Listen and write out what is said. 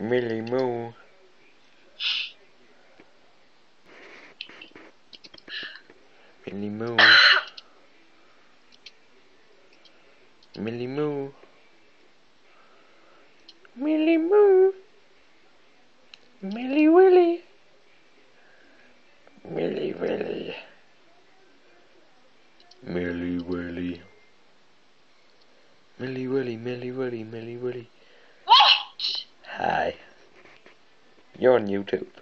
Millie Moo. Millie Moo. Millie Moo. Millie Moo. Millie Willie. Millie Willie. Millie Willie. Millie Willie, Millie Willie, Millie Willie. You're on YouTube.